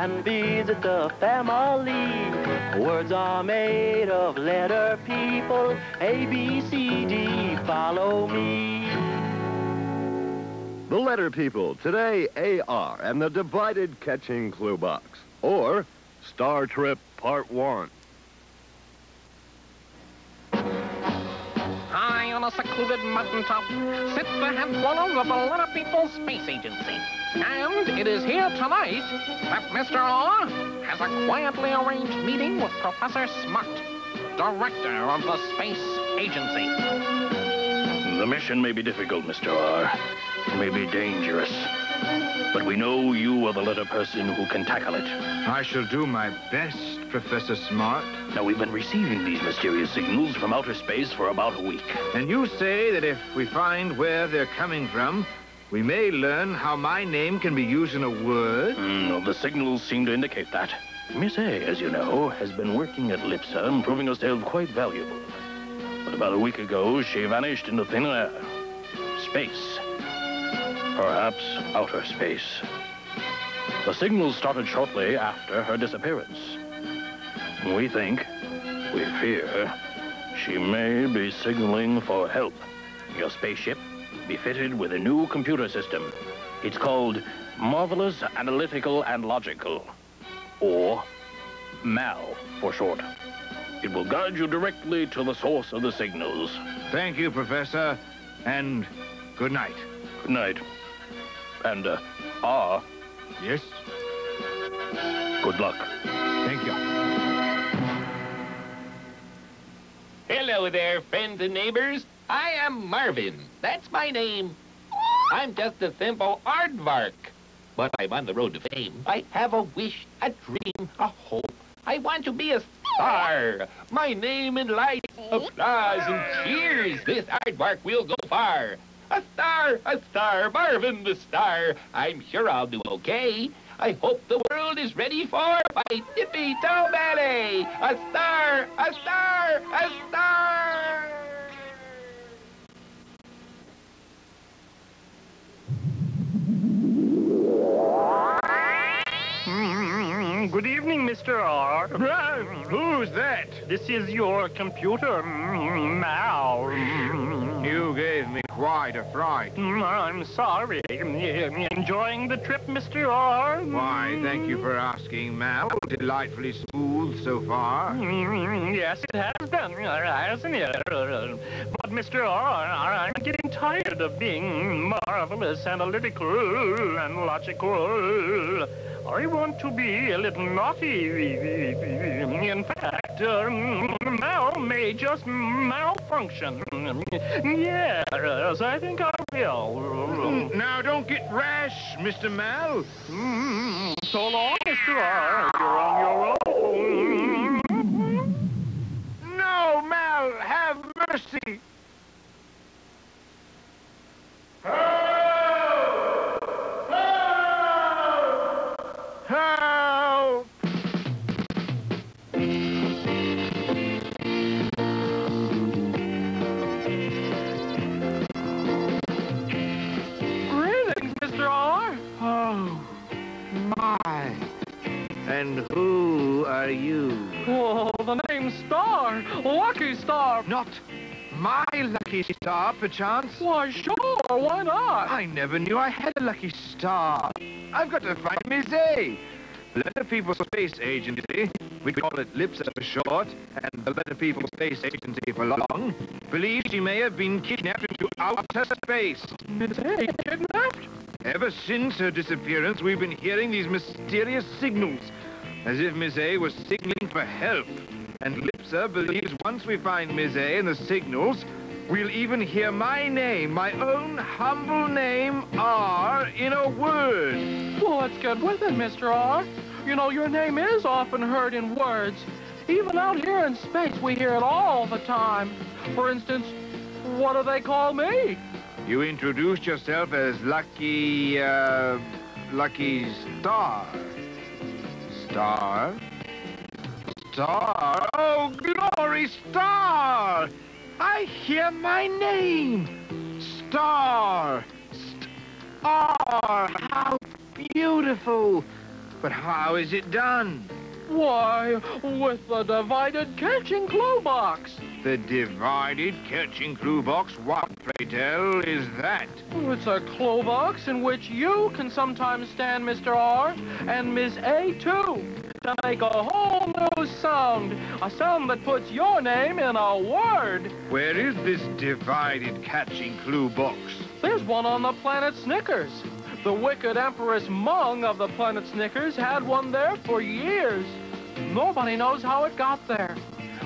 and visit the family. Words are made of letter people, A, B, C, D, follow me. The letter people, today AR and the divided catching clue box. Or Star Trip Part 1. On a secluded mountain top sits the headquarters of the Letter People Space Agency. And it is here tonight that Mr. R has a quietly arranged meeting with Professor Smart, director of the Space Agency. The mission may be difficult, Mr. R. It may be dangerous. But we know you are the letter person who can tackle it. I shall do my best, Professor Smart. Now, we've been receiving these mysterious signals from outer space for about a week. And you say that if we find where they're coming from, we may learn how my name can be used in a word? Mm, the signals seem to indicate that. Miss A, as you know, has been working at LIPSA and proving herself quite valuable. But about a week ago, she vanished into thin air. Space. Perhaps outer space. The signals started shortly after her disappearance. We think, we fear, she may be signaling for help. Your spaceship be fitted with a new computer system. It's called Marvelous Analytical and Logical, or MAL for short. It will guide you directly to the source of the signals. Thank you, Professor, and good night. Good night. And, uh, R, Yes? good luck. Thank you. Hello there, friends and neighbors. I am Marvin. That's my name. I'm just a simple aardvark. But I'm on the road to fame. I have a wish, a dream, a hope. I want to be a star. My name in lights, applause, and cheers. This aardvark will go far. A star, a star, Marvin the star. I'm sure I'll do okay. I hope the world is ready for my tippy toe ballet. A star, a star, a star. Good evening, Mr. R. Who's that? This is your computer, Mal. You gave me quite a fright. Mm, I'm sorry. Mm, enjoying the trip, Mr. R? Why, mm. thank you for asking, Mal. Delightfully smooth so far. Yes, it has been, uh, hasn't it? But, Mr. R, I'm getting tired of being marvelous, analytical, and logical. I want to be a little naughty. In fact, um, Mal may just malfunction. Yes, I think I will. Now, don't get rash, Mr. Mal. Mm, So long, Mr. R. You're on your own. No, Mal, have mercy. Name's Star. Lucky Star. Not my lucky star, perchance. Why, sure. Why not? I never knew I had a lucky star. I've got to find Miss A. Letter People Space Agency, we call it LIPSA for short, and the Letter People Space Agency for long, believes she may have been kidnapped into outer space. Miss A kidnapped? Ever since her disappearance, we've been hearing these mysterious signals, as if Miss A was signaling for help. And Lipsa believes once we find Miss A and the signals, we'll even hear my name, my own humble name, R, in a word. Well, let's get with it, Mr. R. You know, your name is often heard in words. Even out here in space, we hear it all the time. For instance, what do they call me? You introduced yourself as Lucky, uh, Lucky Star. Star? Star? Oh, glory, Star! I hear my name. Star. Star. How beautiful. But how is it done? Why, with the divided catching clue box. The divided catching clue box, what, pray tell, is that? It's a clue box in which you can sometimes stand, Mr. R, and Miss A, too, to make a whole new sound. A sound that puts your name in a word. Where is this divided catching clue box? There's one on the planet Snickers. The wicked Empress Mung of the planet Snickers had one there for years. Nobody knows how it got there.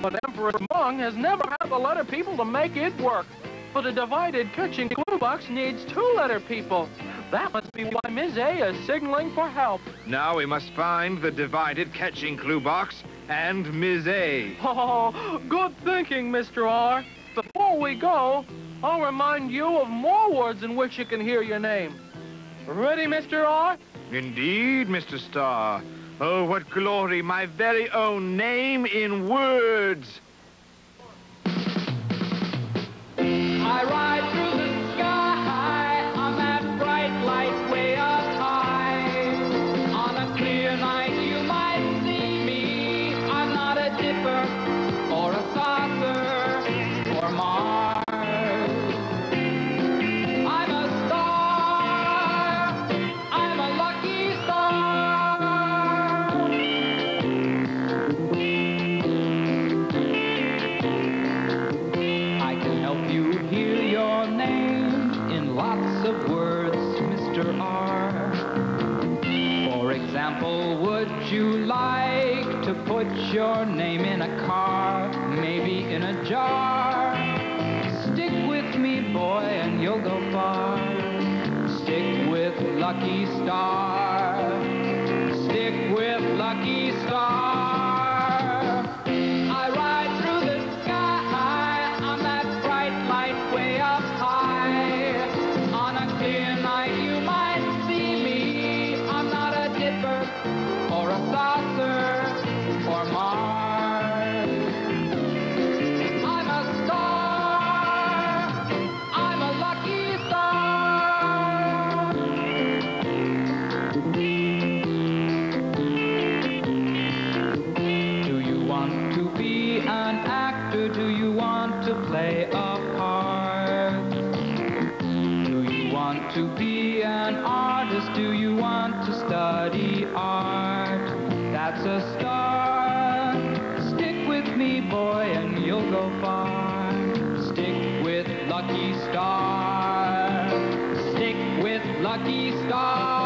But Empress Mung has never had the letter people to make it work. But a divided catching clue box needs two letter people. That must be why Ms. A is signaling for help. Now we must find the divided catching clue box and Ms. A. Oh, good thinking, Mr. R. Before we go, I'll remind you of more words in which you can hear your name. Ready, Mr. R? Indeed, Mr. Star. Oh, what glory, my very own name in words. I ride your name in a car, maybe in a jar? Stick with me, boy, and you'll go far. Stick with Lucky Star. Stick with Lucky Star. Lucky Star. Stick with Lucky Star.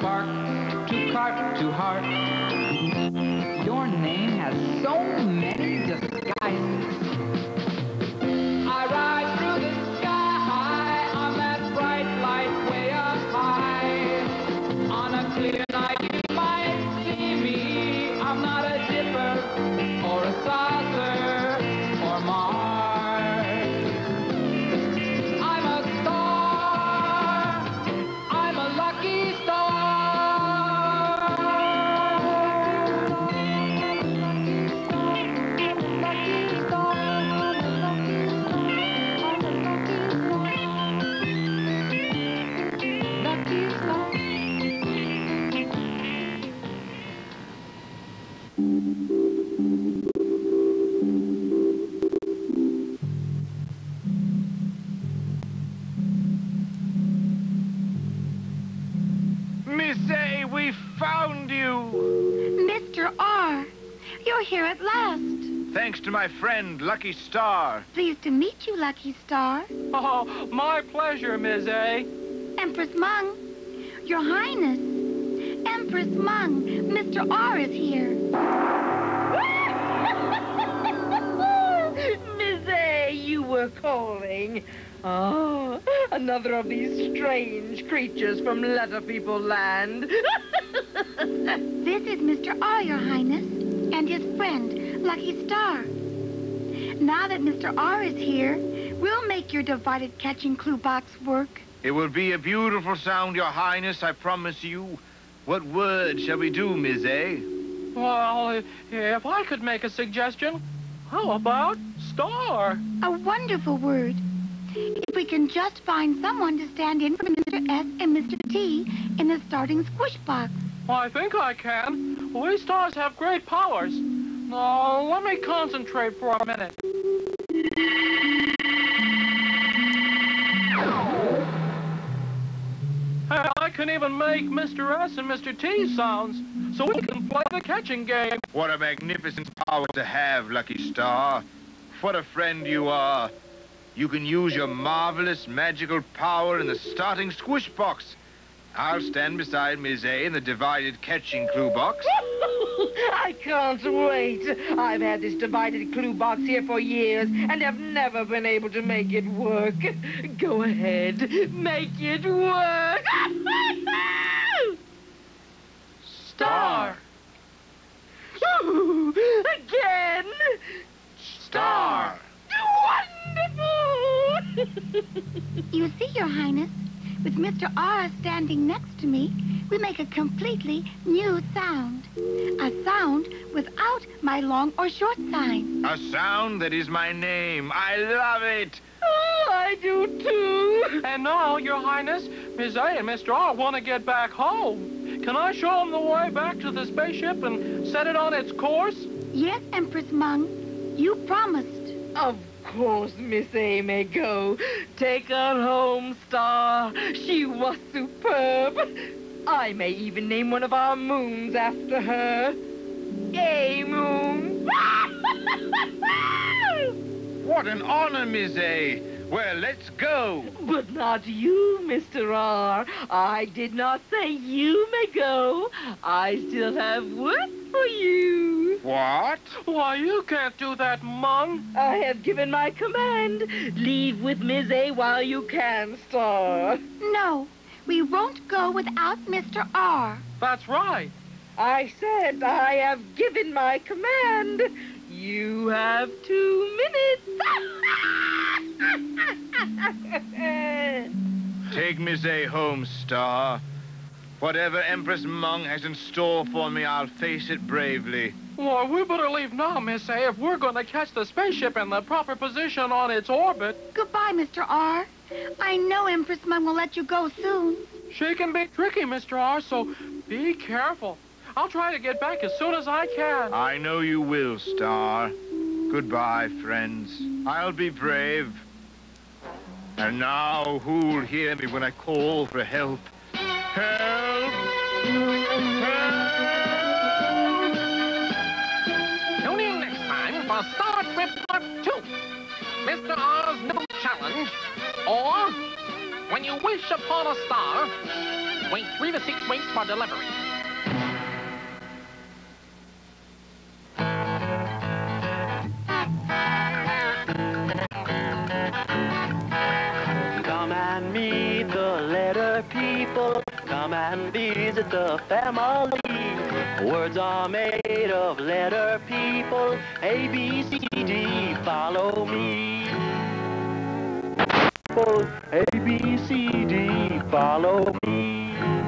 Bark, to cart to heart. You're here at last. Thanks to my friend, Lucky Star. Pleased to meet you, Lucky Star. Oh, my pleasure, Ms. A. Empress Mung, Your Highness. Empress Mung, Mr. R is here. Miss A, you were calling. Ah, another of these strange creatures from Letter People Land. This is Mr. R, Your Highness, and his friend, Lucky Star. Now that Mr. R is here, we'll make your divided catching clue box work. It will be a beautiful sound, Your Highness, I promise you. What word shall we do, Miss A? Well, if I could make a suggestion, how about star? A wonderful word. If we can just find someone to stand in for Mr. S and Mr. T in the starting squish box. I think I can. We stars have great powers. Now, let me concentrate for a minute. Hey, I can even make Mr. S and Mr. T sounds, so we can play the catching game. What a magnificent power to have, Lucky Star. What a friend you are. You can use your marvelous magical power in the starting squish box. I'll stand beside Miss A in the divided catching clue box. I can't wait. I've had this divided clue box here for years and have never been able to make it work. Go ahead, make it work. Star. Ooh, Again. Star. Wonderful. You see, Your Highness, with Mr. R standing next to me, we make a completely new sound. A sound without my long or short sign. A sound that is my name. I love it. Oh, I do too. And now, Your Highness, Miss A and Mr. R want to get back home. Can I show them the way back to the spaceship and set it on its course? Yes, Empress Mung, you promised. Of course, Miss A may go. Take her home, Star. She was superb. I may even name one of our moons after her. A Moon. What an honor, Miss A. Well, let's go. But not you, Mr. R. I did not say you may go. I still have work for you. What? Why, you can't do that, Mung. I have given my command. Leave with Miss A while you can, Star. No, we won't go without Mr. R. That's right. I said I have given my command. You have two minutes. Take Miss A home, Star. Whatever Empress Mung has in store for me, I'll face it bravely. Why, we better leave now, Miss A, if we're going to catch the spaceship in the proper position on its orbit. Goodbye, Mr. R. I know Empress Mung will let you go soon. She can be tricky, Mr. R, so be careful. I'll try to get back as soon as I can. I know you will, Star. Goodbye, friends. I'll be brave. And now, who'll hear me when I call for help? Help! Tune in next time for Star Trip Part 2. Mr. R's new challenge. Or, when you wish upon a star, wait three to six weeks for delivery. And visit the family. Words are made of letter people. A, B, C, D, follow me. A, B, C, D, follow me.